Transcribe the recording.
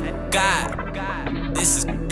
real God. This is